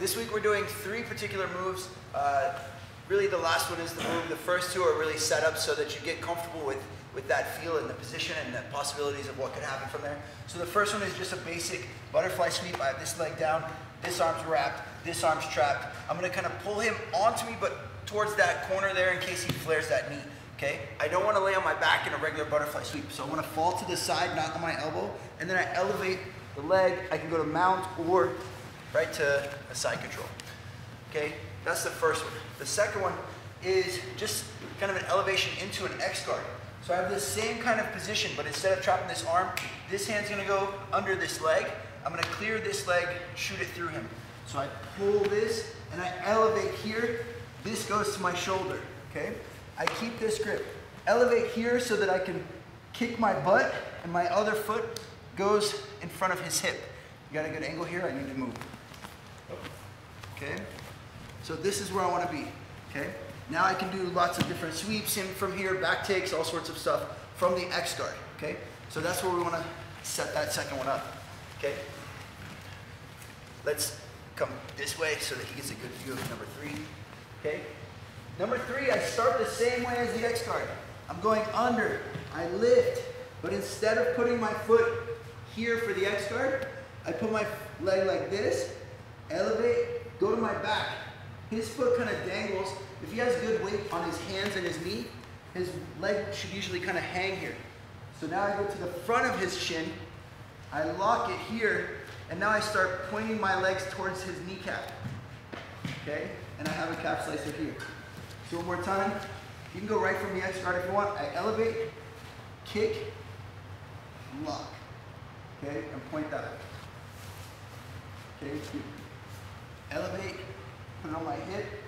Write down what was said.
This week we're doing three particular moves. Uh, really the last one is the move. The first two are really set up so that you get comfortable with, with that feel and the position and the possibilities of what could happen from there. So the first one is just a basic butterfly sweep. I have this leg down, this arm's wrapped, this arm's trapped. I'm gonna kind of pull him onto me, but towards that corner there in case he flares that knee. Okay, I don't want to lay on my back in a regular butterfly sweep. So I want to fall to the side, not on my elbow, and then I elevate the leg. I can go to mount or right to a side control. Okay, that's the first one. The second one is just kind of an elevation into an X guard. So I have the same kind of position, but instead of trapping this arm, this hand's gonna go under this leg. I'm gonna clear this leg, shoot it through him. So I pull this and I elevate here. This goes to my shoulder, okay? I keep this grip. Elevate here so that I can kick my butt and my other foot goes in front of his hip. You got a good angle here, I need to move. Okay? So this is where I want to be. Okay? Now I can do lots of different sweeps in from here, back takes, all sorts of stuff from the X guard. Okay? So that's where we want to set that second one up. Okay? Let's come this way so that he gets a good view of number three. Okay? Number three, I start the same way as the X guard. I'm going under, I lift, but instead of putting my foot here for the X guard, I put my leg like this, elevate, go to my back. His foot kind of dangles. If he has good weight on his hands and his knee, his leg should usually kind of hang here. So now I go to the front of his shin, I lock it here, and now I start pointing my legs towards his kneecap. Okay? And I have a calf slicer here. So one more time. You can go right from the X guard if you want. I elevate, kick, lock. Okay? And point that. Okay? and I'm like, hit